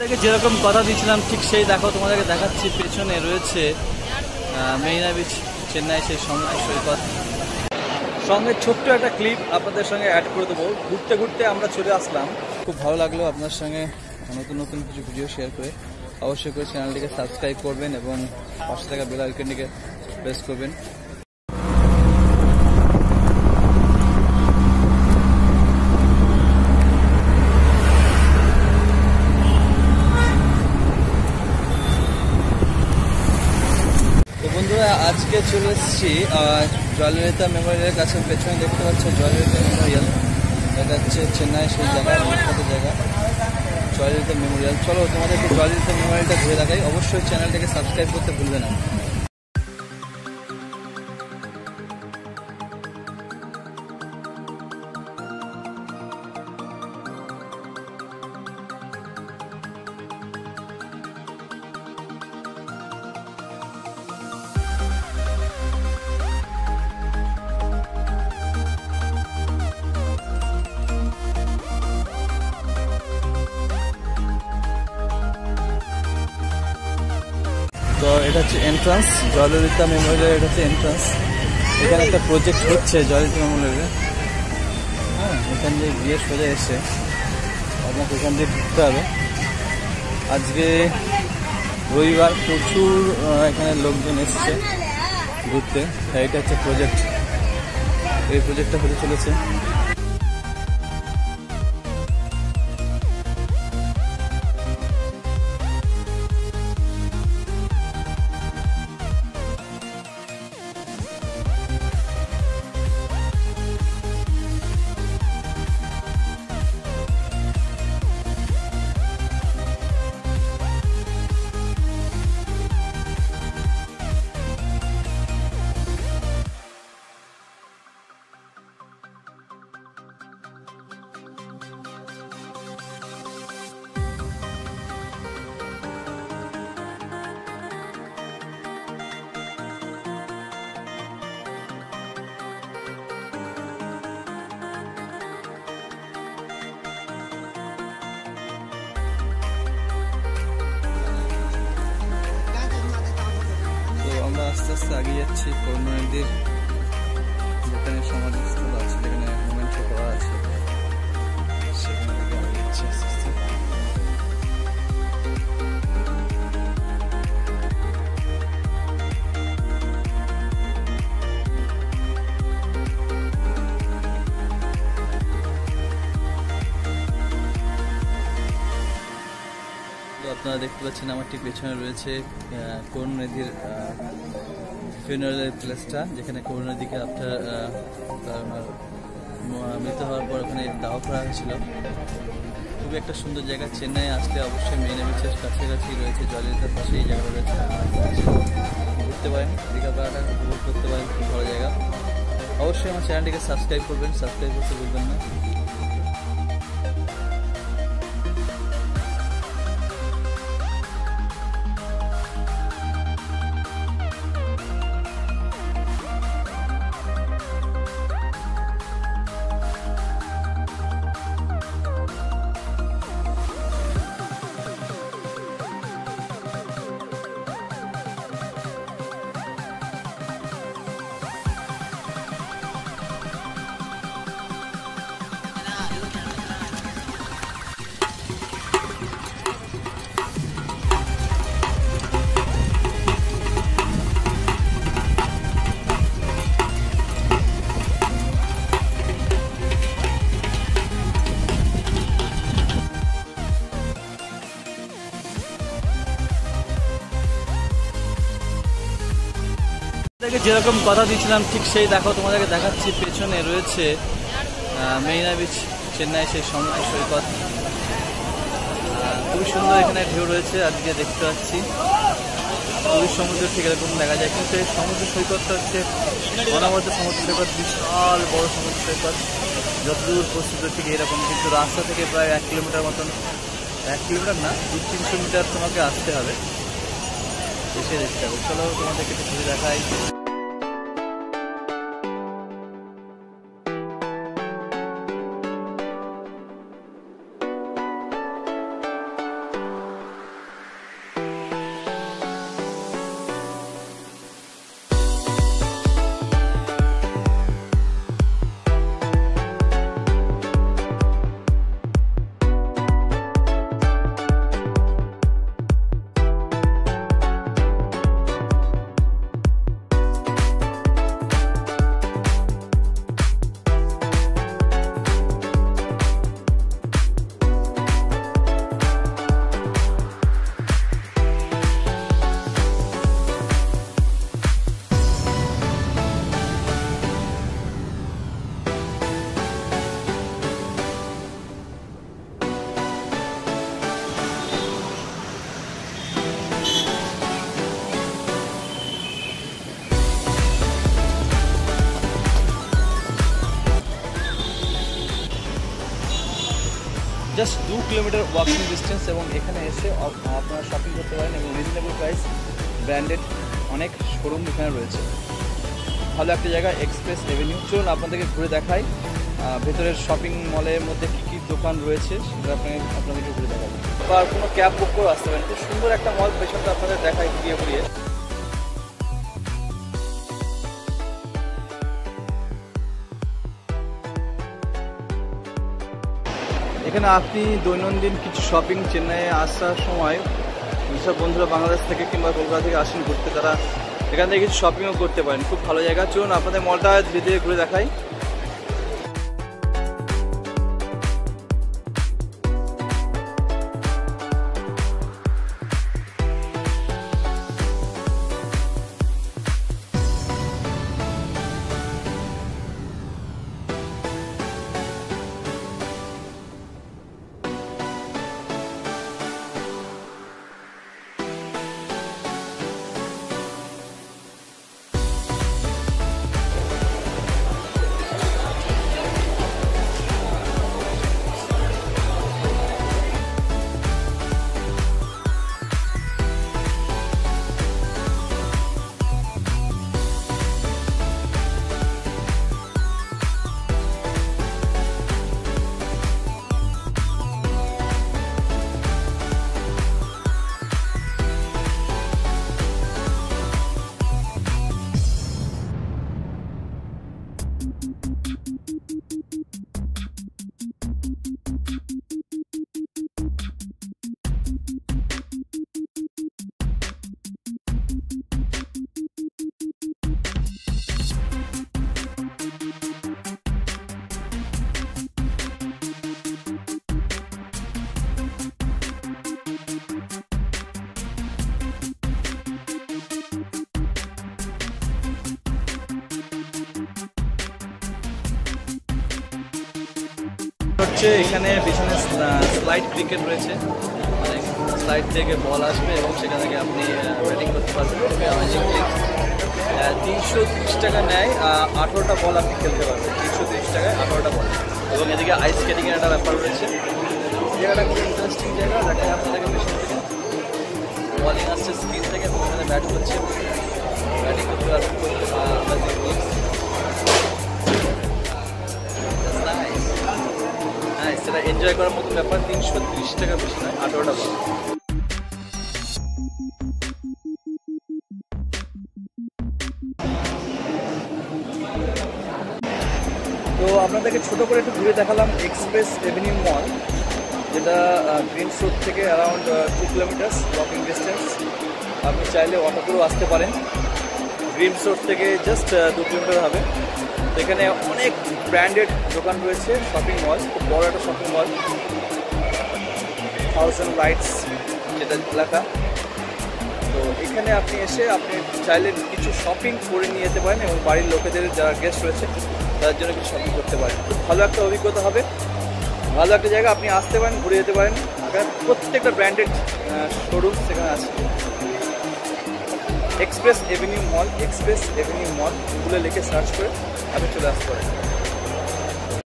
থেকে যেরকম কথা দিয়েছিলাম, ঠিক সেই দেখো তোমাদেরকে দেখাচ্ছি, পেছনে রয়েছে মেরিনা বিচ চেন্নাই সেই সমুদ্র সৈকত। সঙ্গে ছোট্ট একটা ক্লিপ আপনাদের সঙ্গে অ্যাড করে দেবো। ঘুরতে ঘুরতে আমরা চলে আসলাম। খুব ভালো লাগল আপনার সঙ্গে নতুন নতুন কিছু ভিডিও শেয়ার করে। অবশ্যই করে চ্যানেলটিকে সাবস্ক্রাইব করবেন এবং পাশে থাকা বেল আইকনটিকে প্রেস করবেন তো বন্ধুরা আজকে চলে এসেছি জয়ললিতা মেমোরিয়ালের কাছে। পেছনে দেখতে পাচ্ছি জয়ললিতা মেমোরিয়াল। দেখা যাচ্ছে চেন্নাই সেই জায়গা বিখ্যাত জায়গা। জয়ললিতা মেমোরিয়াল। চলো তোমাদেরকে জয়ললিতা মেমোরিয়ালটা ঘুরে দেখাই। অবশ্যই চ্যানেলটাকে সাবস্ক্রাইব করতে ভুলবে না। এটা হচ্ছে এন্ট্রান্স জয়ললিতা মেমোরিয়াল এটা হচ্ছে এন্ট্রান্স এখানে একটা প্রজেক্ট হচ্ছে জয়ললিতা মেমোরিয়ালে হ্যাঁ এখান দিয়ে গিয়ে সোজা এসে আপনাকে এখান দিয়ে ঢুকতে হবে। আজকে রবিবার প্রচুর এখানে লোকজন এসছে ঘুরতে। তাই এটা হচ্ছে প্রজেক্ট এই প্রজেক্টটা হতে চলেছে। আস্তে আস্তে এগিয়ে যাচ্ছি করোনা নদীর যেখানে সমাধিস্থল দেখতে পাচ্ছেন আমার ঠিক পেছনে রয়েছে করুণ নদীর প্লেসটা যেখানে করুণ আপনার মৃত হওয়ার পর ওখানে দাহ করা হয়েছিল। খুবই একটা সুন্দর জায়গা, চেন্নাই আসলে অবশ্যই মেন বিচের কাছাকাছি রয়েছে জলের পাশে এই জায়গা রয়েছে। ঘুরতে পারেন, দীঘা পাড়াটা উপভোগ করতে পারেন, খুব ভালো জায়গা। অবশ্যই আমার চ্যানেলটিকে সাবস্ক্রাইব করবেন সাবস্ক্রাইব করতে ভুলবেন না। থেকে যেরকম কথা দিয়েছিলাম, ঠিক সেই দেখো তোমাদেরকে দেখাচ্ছি, পেছনে রয়েছে মেরিনা বিচ চেন্নাই সেই সমুদ্র সৈকত। খুবই সুন্দর এখানে ঢেউ রয়েছে আজকে দেখতে পাচ্ছি। পুরীর সমুদ্র, ঠিক এরকম দেখা যায়। কিন্তু এই সমুদ্র সৈকতটা হচ্ছে অনাবদ্ধ সমুদ্র সৈকত, বিশাল বড় সমুদ্র সৈকত। যতদূর প্রস্তুত ঠিক এরকম কিন্তু রাস্তা থেকে প্রায় এক কিলোমিটার মতন, এক কিলোমিটার না দু তিনশো মিটার তোমাকে আসতে হবে। এসে দেখতে হবে। চলো তোমাদেরকে একটু ঘুরে দেখাই। কিলোমিটার ওয়াকিং ডিস্টেন্স এবং এখানে এসে আপ- আপনারা শপিং করতে পারেন এবং রিজনেবল প্রাইস ব্র্যান্ডেড অনেক শোরুম এখানে রয়েছে। ভালো একটা জায়গা এক্সপ্রেস এভিনিউ চলুন আপনাদেরকে ঘুরে দেখাই ভেতরের শপিং মলের মধ্যে কী কী দোকান রয়েছে, সেটা আপনাকে আপনাদেরকে ঘুরে দেখাবো। আর কোনো ক্যাব বুক করে আসতে পারেন খুব সুন্দর একটা মল পেছনটা আপনাদের দেখাই, ঘুরিয়ে ঘুরিয়ে। এখানে আপনি দৈনন্দিন কিছু শপিং চেন্নাইয়ে আসার সময় যেসব বন্ধুরা বাংলাদেশ থেকে কিংবা কলকাতা থেকে আসেন ঘুরতে, তারা এখান থেকে কিছু শপিংও করতে পারেন। খুব ভালো জায়গা। চলুন আপনাদের মলটা ধীরে ধীরে ঘুরে দেখাই। হচ্ছে এখানে পিছনে স্লাইড ক্রিকেট রয়েছে। মানে স্লাইড থেকে বল আসবে এবং সেখান থেকে আপনি ব্যাটিং করতে পারবেন। তিনশো তিরিশ টাকা নেয় আঠেরোটা বল আপনি খেলতে পারবেন। তিনশো তিরিশ টাকায় আঠেরোটা বল এবং এদিকে আইস স্কেটিংয়ের একটা ব্যাপার রয়েছে। জায়গাটা খুব ইন্টারেস্টিং জায়গা দেখায় আপনাদেরকে পেছন থেকে বলিং আসছে স্ক্রিন থেকে ব্যাট করছে। এনজয় করার মতো ব্যাপার তিনশো তিরিশ টাকা বেশি নয়, আঠারোটা তো আপনাদেরকে ছোট করে একটু ঘুরে দেখালাম এক্সপ্রেস এভিনিউ মল যেটা গ্রিন রোড থেকে around two kilometers walking distance আপনি চাইলে অটো করেও আসতে পারেন। গ্রিন রোড থেকে জাস্ট দু কিলোমিটার হবে। এখানে অনেক ব্র্যান্ডেড দোকান রয়েছে শপিং মল খুব বড় একটা শপিং মল থাউজেন্ড লাইটস যেটা এলাকা। তো এখানে আপনি এসে আপনি চাইলে কিছু শপিং করে নিয়ে যেতে পারেন এবং বাড়ির লোকেদের যারা গেস্ট রয়েছে তার জন্য কিছু শপিং করতে পারেন। ভালো একটা অভিজ্ঞতা হবে। ভালো একটা জায়গা, আপনি আসতে পারেন, ঘুরে যেতে পারেন। প্রত্যেকটা ব্র্যান্ডেড শোরুম সেখানে আছে। Express avenue mall express avenue mall গুগলে লিখে সার্চ করে। আপনি চলে আসতে পারেন